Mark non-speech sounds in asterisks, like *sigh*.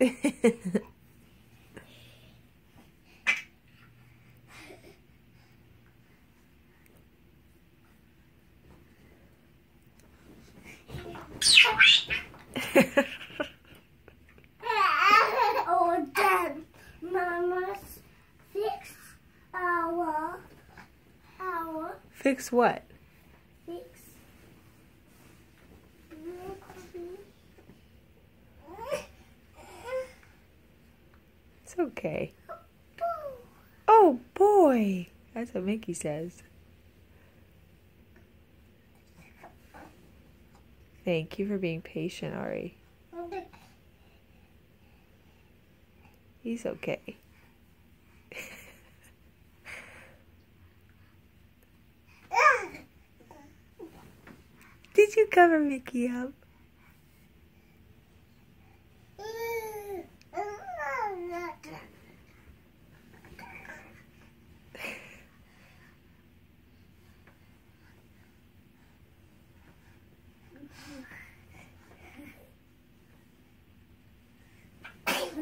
*laughs* oh, then Mama's fix our our Fix what? fix. It's okay. Oh boy! That's what Mickey says. Thank you for being patient, Ari. He's okay. *laughs* Did you cover Mickey up?